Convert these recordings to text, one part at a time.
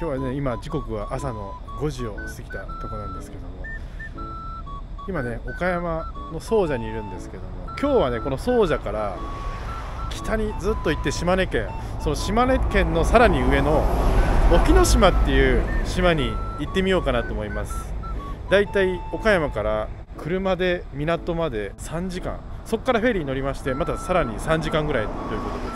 今日はね今時刻は朝の5時を過ぎたところなんですけども。今ね岡山の総社にいるんですけども。今日はねこの総社から北にずっと行って島根県その島根県のさらに上の沖ノ島っていう島に行ってみようかなと思います。だいたい岡山から車で港まで3時間。そこからフェリー乗りましてまたさらに3時間ぐらいということで。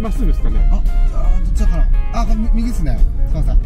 まっすぐですかねあ、あどっちだから。あ、右ですね。すいません。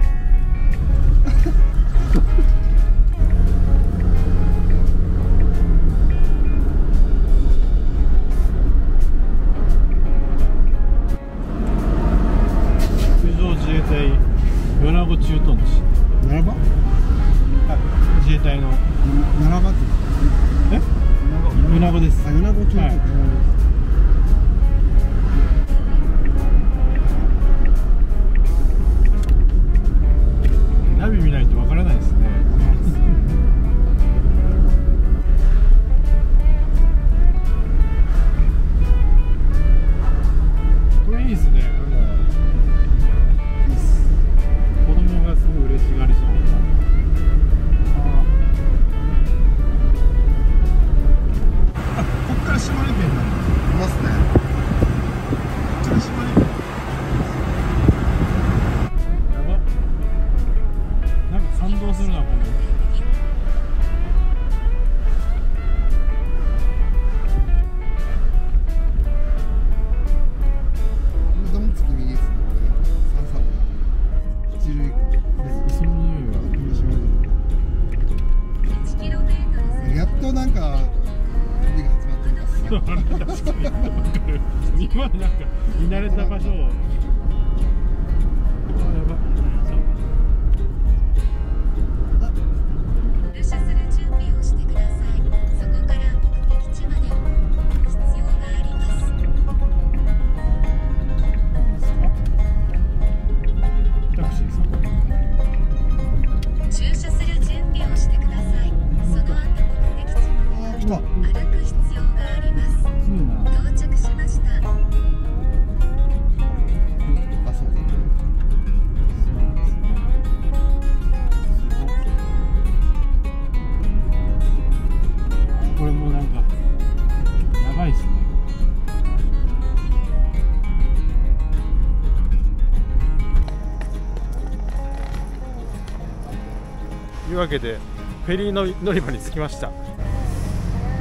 わけでフェリーの乗り場に着きました。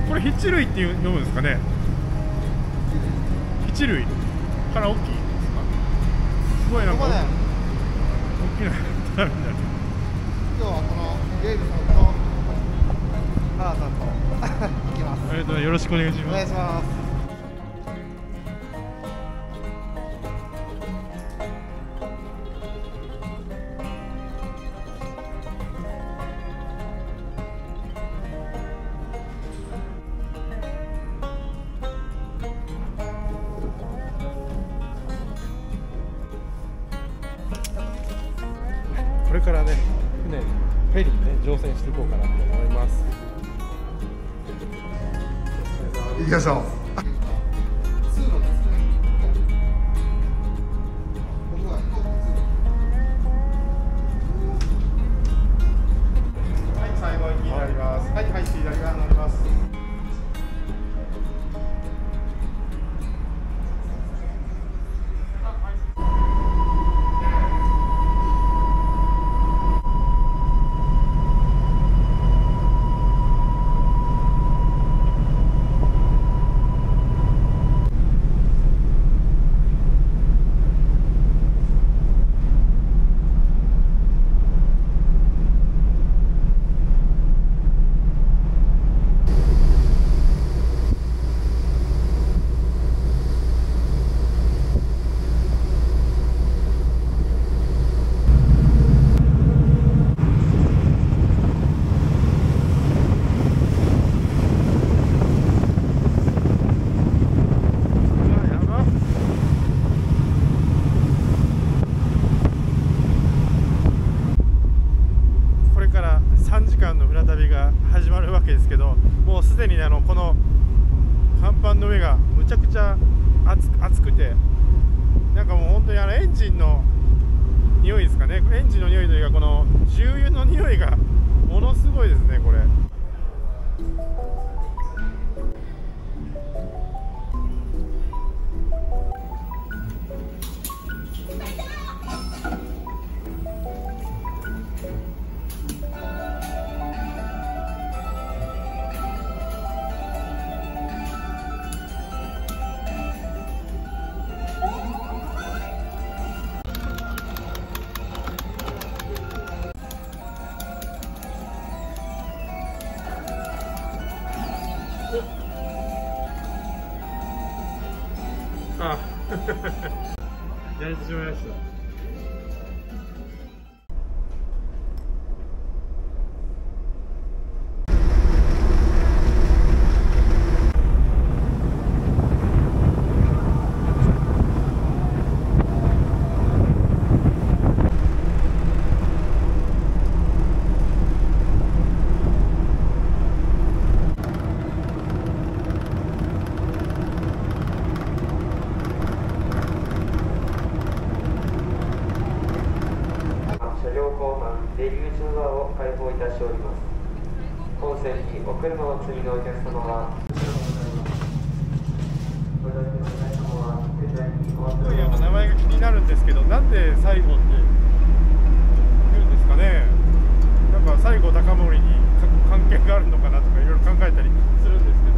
これヒチ類っていう読むんですかね？ヒチ類から大きいすか？すごいなんか大きな今日はこのゲイルさんと母さんと行きます。ありがとうございます。よろしくお願いしおます。願いします。からね船フェリーね乗船していこうかなと思います行きましょう。やれてしまいました車両後半出入り口のドアを開放いたしております。本線にお車を積みのお客様はいあの名前が気になるんですけどなんで最後って言うんですかね。なんか西郷隆盛に関係があるのかなとかいろいろ考えたりするんですけど。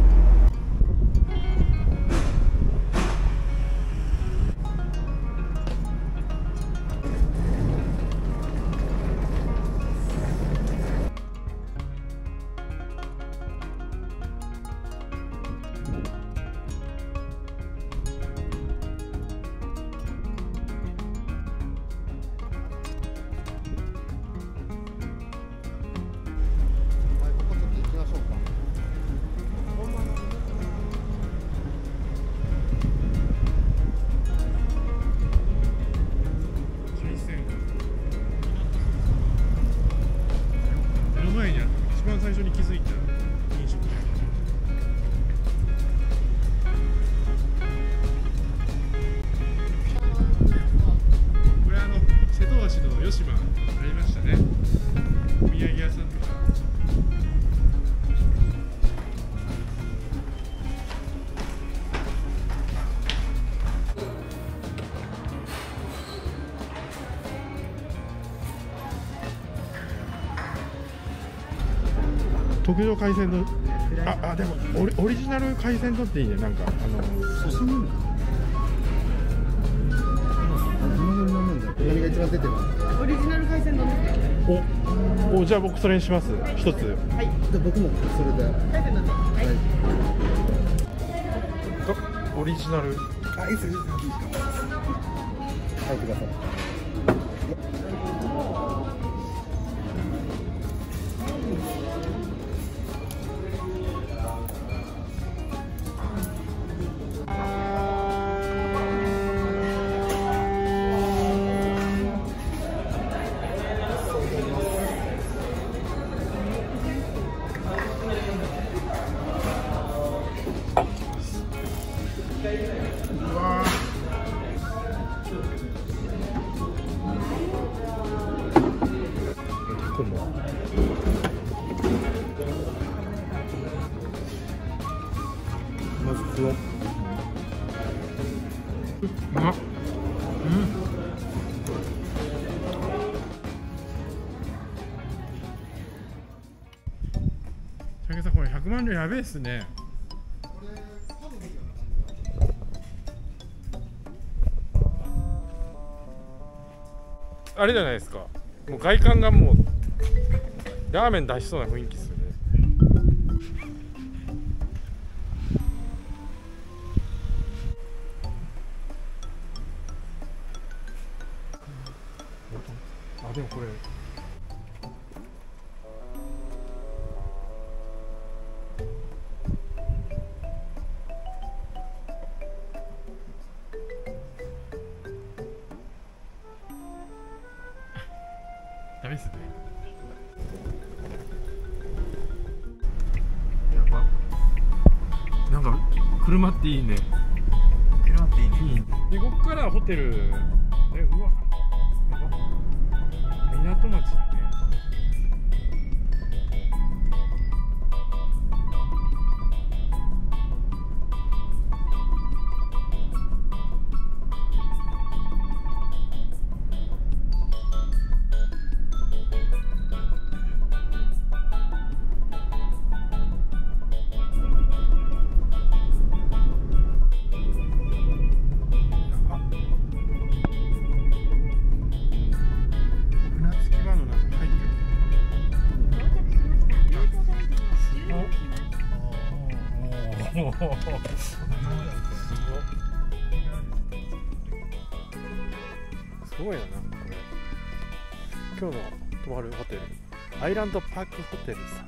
特上海鮮丼。ああでもオリオリジナル海鮮丼っていいね。なんかあの何が一番出てるの？オリジナル海鮮丼ですね。おおじゃあ僕それにします。一つ。じゃあ僕もそれで。海鮮丼で。はい。オリジナル？あいいですよはいくださいさんこれ100万両やべえっすね。あれじゃないですか。もう外観がもうラーメン出しそうな雰囲気ですよね。あでもこれイランドパークホテルさん。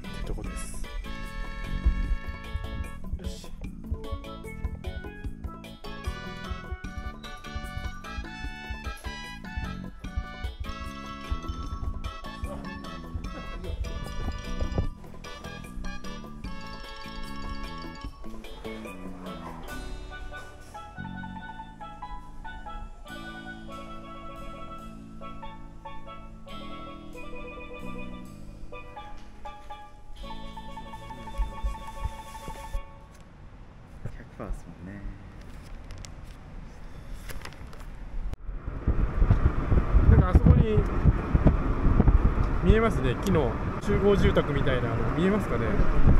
えますね。木の集合住宅みたいなの見えますかね。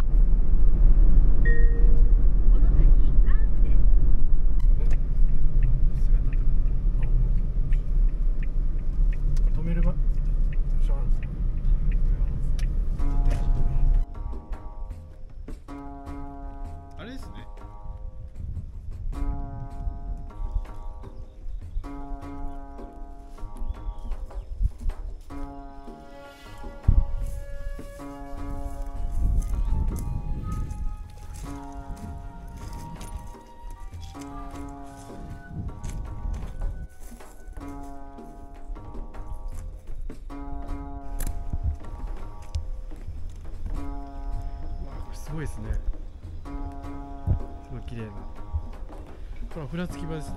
ごいですね。すごい綺麗な。これは船着き場ですね。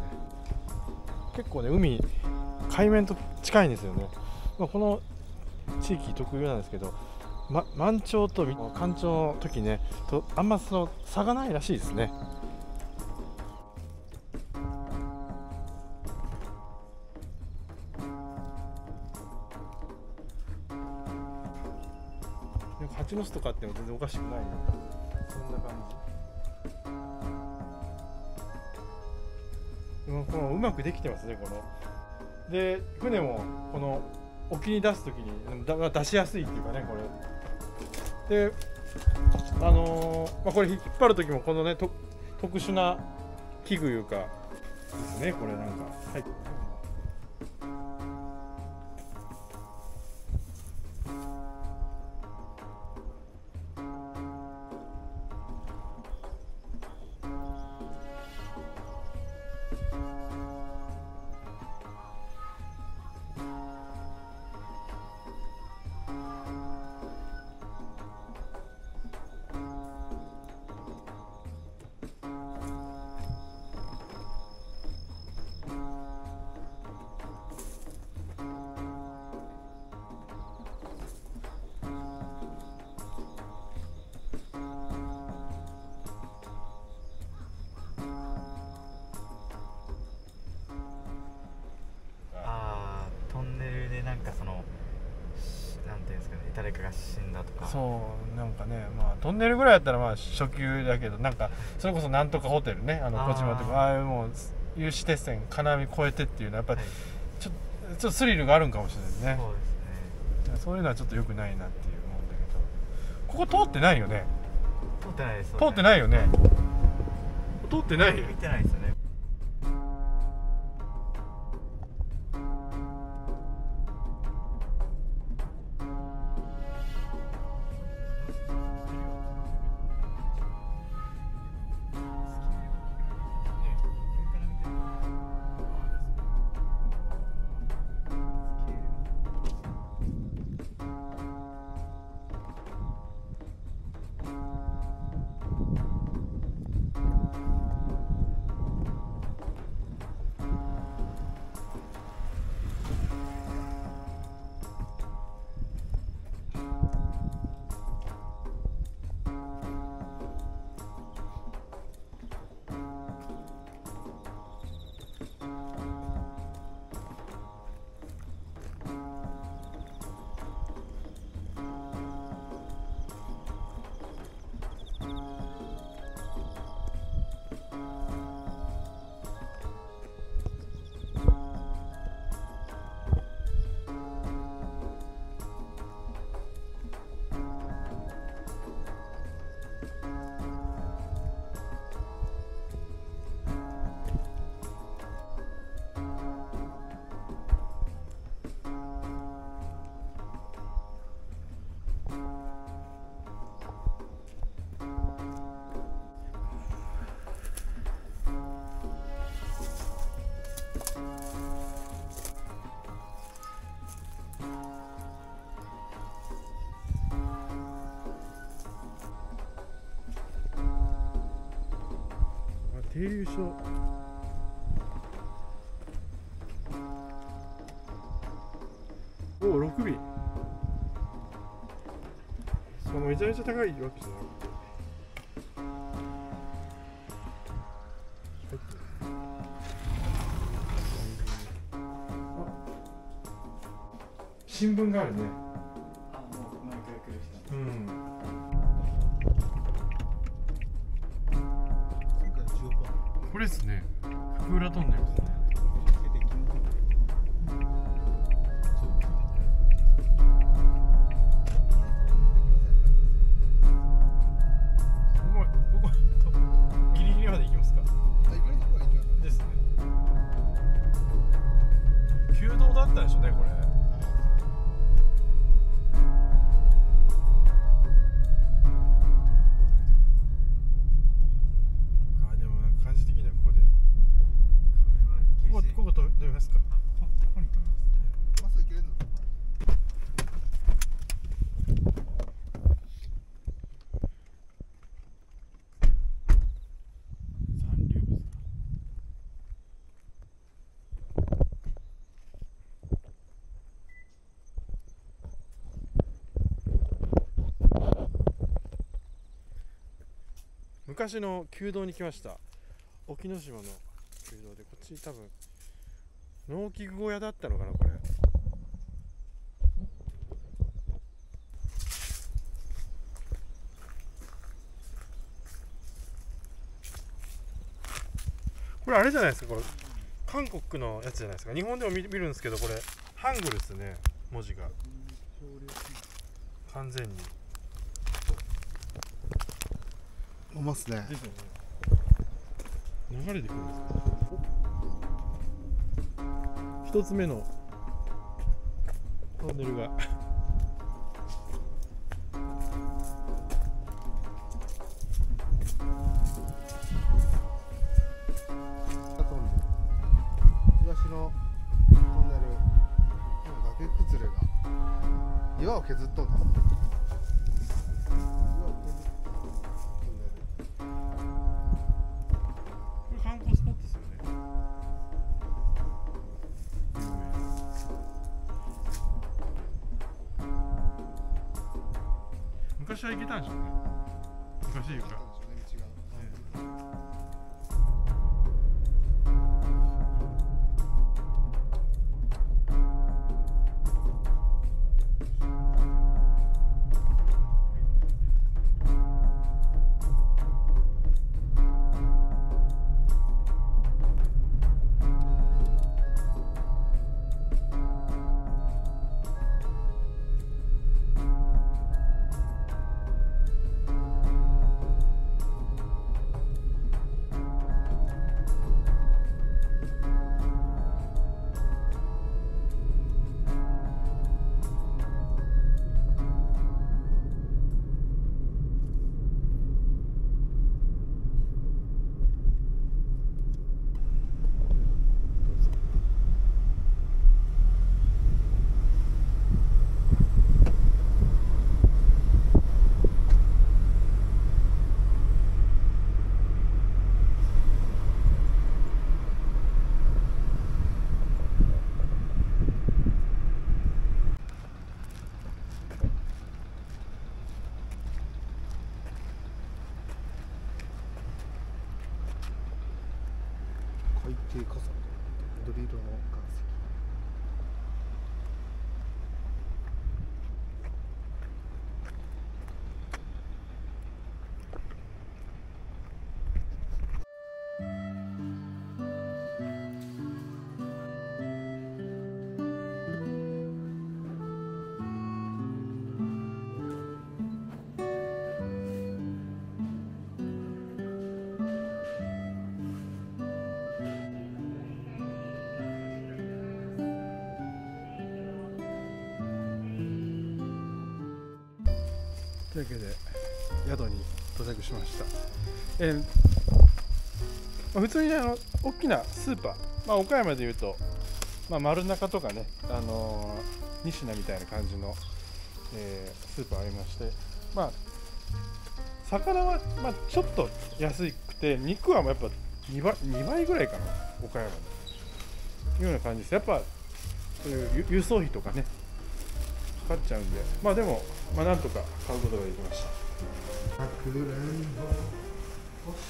結構ね海海面と近いんですよね、まあ、この地域特有なんですけど、ま、満潮と干潮の時ねとあんまその差がないらしいですね。なんか蜂の巣とかっても全然おかしくないね。そんな感じ。でもこのうまくできてますねこの。で船もこの沖に出す時にだ出しやすいっていうかねこれ。であのーまあ、これ引っ張る時もこのね特殊な器具いうかですねこれなんか。はい。ネルぐらいだったらまあ初級だけどなんかそれこそなんとかホテルねあの小島とかああいうもう有刺鉄線金網越えてっていうのはやっぱりはい。ちょっとスリルがあるんかもしれないですね。そうですね。そういうのはちょっと良くないなっていう思うんだけど。ここ通ってないよね。通ってないです通ってないよね。通ってないよ見てないですよね停留所おお6尾。そのめちゃめちゃ高いわけじゃなくて入ってるあ。新聞があるね。昔の旧道に来ました。沖ノ島の旧道でこっち多分農機具小屋だったのかなこれ。これあれじゃないですかこれ韓国のやつじゃないですか。日本でも見るんですけどこれ。ハングルですね文字が。完全に。いますね。流れてくるんですか一つ目のトンネルが。東のトンネル。今崖崩れが。岩を削っとんです昔は行けたんでしょうね。昔いうかいうわけで宿に到着しました、えーまあ、普通にあの大きなスーパー、まあ、岡山でいうと、まあ、丸中とかね、あのー西名みたいな感じの、えースーパーありましてまあ魚は、まあ、ちょっと安くて肉はやっぱ2倍 ,2 倍ぐらいかな岡山の。いうような感じです。やっぱそういう輸輸送費とかねかかっちゃうんで。まあでも、まあ、なんとか買うことができました。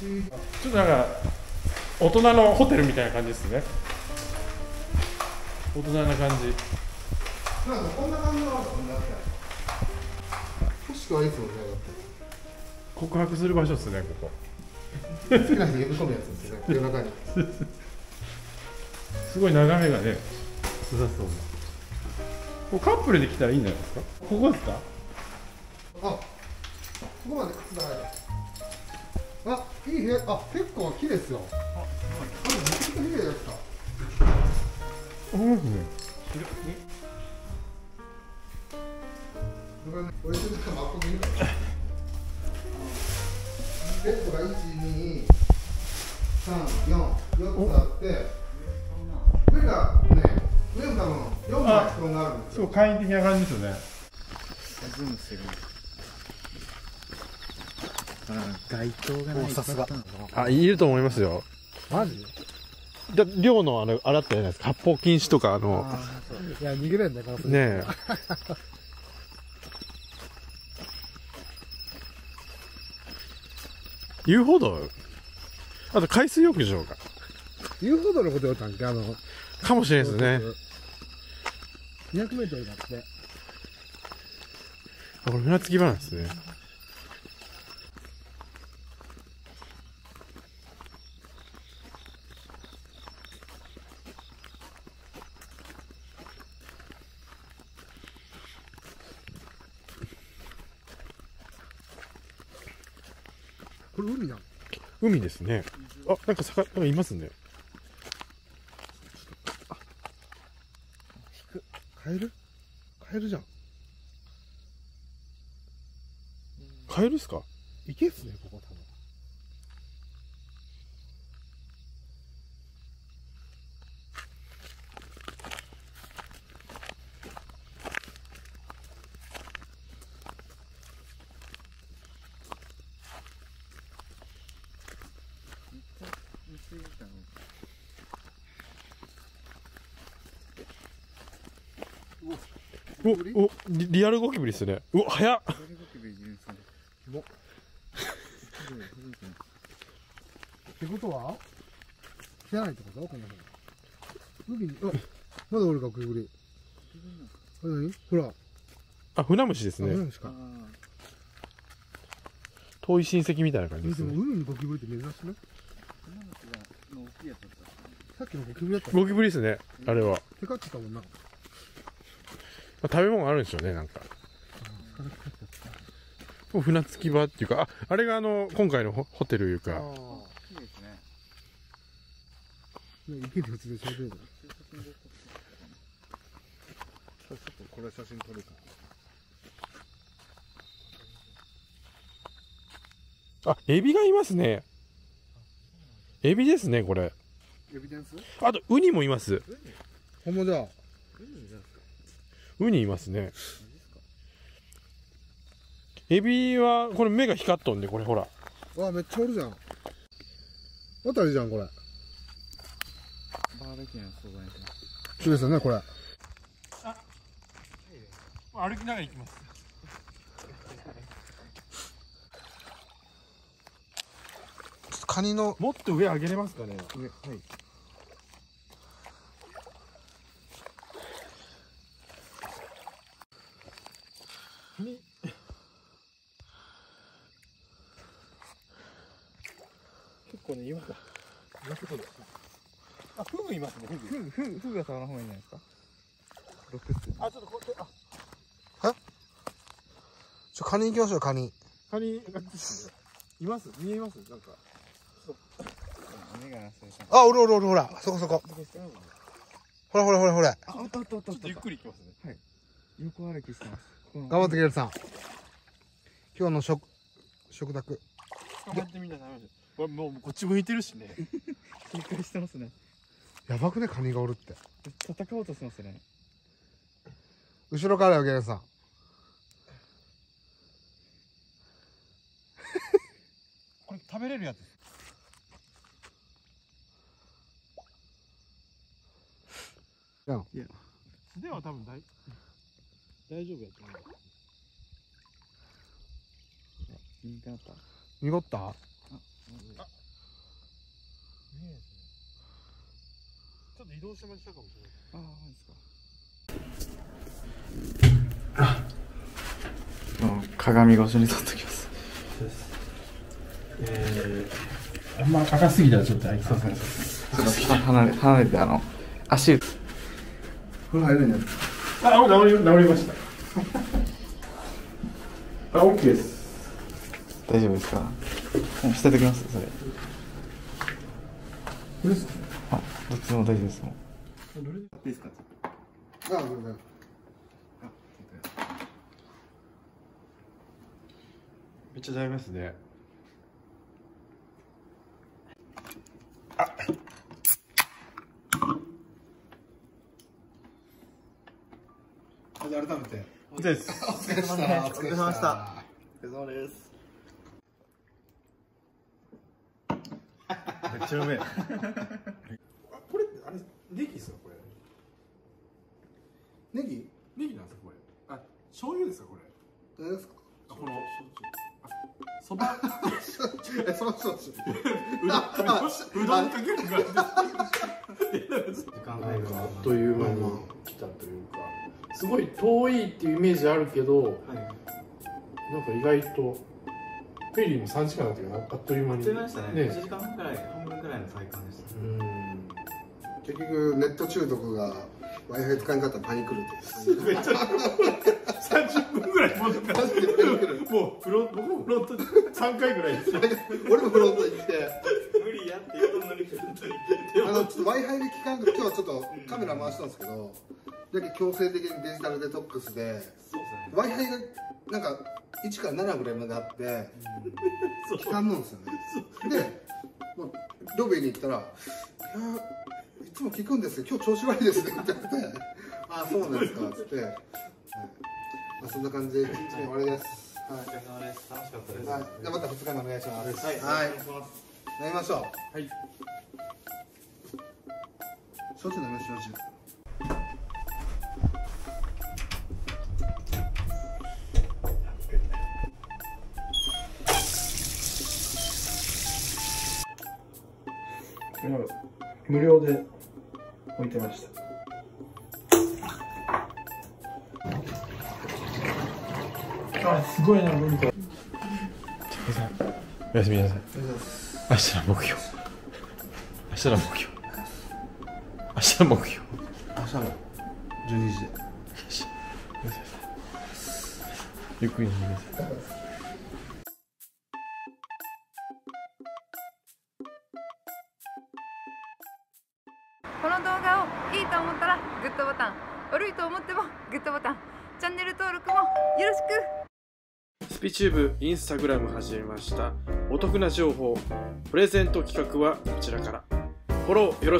ちょっとなんか大人のホテルみたいな感じですね。大人な感じ。なんかこんな感じのあるんだって欲しくはいいですもんねだって告白する場所ですねここ。好きな人呼び込むやつですよね夜中に。すごい眺めがね。良さそうなカップルで来たらいいんじゃないですか？ここですか？あここまで靴が入るあいい部屋あ結構綺麗ですよ。あめちゃくちゃ綺麗やったうんね。これね俺ちょっとマップ見るからベッドが1、2、3、4、4つあって上がね、上も多分4枚布団があるんですよすごい簡易的な感じですよね。ズームしてるあ街灯がない。さすが。あいると思いますよ。マジ？だ寮のあのあれあったじゃないですか。発砲禁止とかあの。いや、逃げれんだからねえ。遊歩道？あと海水浴場か遊歩道のこと言ったんけあの、かもしれないですね200メートルだって。あこれ船着き場なんですね。これ海なの？海ですね。あなんか魚なんかいますねカエルカエルじゃん。カエルっすか？池っすね、ここおおリリアルゴキブリっすね。うわ早っ。ってことは？知らないってこと？この辺。海に、あ、まだ俺がゴキブリ。ほら。あ船虫ですあ、ね。遠い親戚みたいな感じえですね。海にゴキブリって珍しくない？さっきのゴキブリだったゴキブリですねあれは、まテカってたもんな。あ、食べ物あるんでしょうねなんか。船着き場っていうかああれがあの今回のホホテルいうか。ああ。池で普通でしょでちょっとこれ写真撮るかあエビがいますね。エビですねこれ。エビデンスあとウニもいます。ほんまじゃウニいますね。エビはこれ目が光っとんでこれほら。わあめっちゃおるじゃん。あたりじゃんこれ。バーベキューの素材でそうですよねこれ。歩きながら行きます。カニのもっと上上げれますかね。上はいに結構ねいますあフグいますねフグフグが触らん方がいいんじゃないですか？ロックスあちょっとこれあ。ちょカニ行きましょうカニ。カニいます？見えます？なんか。あおるおるおるほら。そこそこ。ほらほらほらほら。あおったおったおったおった。ゆっくり行きますね。横歩きしてます。頑張ってケルさん今日の食食卓。捕まってみんなダメですこれもうこっち向いてるしね。警戒してますねやばくねカニがおるって。戦おうとしてますね。後ろからよゲンさん。これ食べれるやつ。や。ん素手は多分大大丈夫やと思う。人気あった。濁った？見えない。ですねちょっと移動しましたかもしれない。ああですか。もう鏡越しに撮っときます。えー、あんま赤すぎたらちょっとあいそうですねちょっと離れ離れてあの足。風呂入るんやあ、もう治り治りました。あ、オッケーです。大丈夫ですか？もう捨てときますそれ。これですか？あどっちでも大丈夫ですもうどれ。いいですか？あそうだめっちゃ大ますね。あじゃあ改めて。ですお疲れ様でした。お疲れ様でした。お疲れ様ですめっちゃうめえ。これあれネギですかこれ。ネギ？ネギなんですかこれ？あ醤油ですかこれ？何ですかあこのそば？えそのそうですうどんかける感じ時間があっという間に来たというかすごい遠いっていうイメージあるけど、なんか意外とフェリーも3時間だったけどあっという間に。してましたね。ね。1時間半くらい半分くらいの体感でした。うん結局ネット中毒が w i f i 使い方パニクるってめっちゃ30分ぐらいもうフロン僕もフロント3回ぐらいですよ俺もフロント行って。無理やって言うとのちょっと w i f i で聞かんと今日はちょっとカメラ回したんですけどだけど強制的にデジタルデトックスでそうですね。w i f i がなんか1から7ぐらいまであって聞かんのんですよね。でロビーに行ったら「いやいつも聞くんですけど今日調子悪いですね」って言って「ああそうなんですか」っつって、はい。まあ、そんな感じで一日目終わりです。はお疲れ様です。楽しかったでい、す。はい、じゃあまた2日目お願いします。はい。はい。お願いします。飲みましょう。はい。焼酎飲みましょう焼酎これは無料で置いてました。あすごいな文化おやすみなさい。明日の目標。明日の目標。明日の目標。明日の。12時。でゆっくり寝てください YouTube Instagram 始めました。お得な情報プレゼント企画はこちらから。フォローよろしく。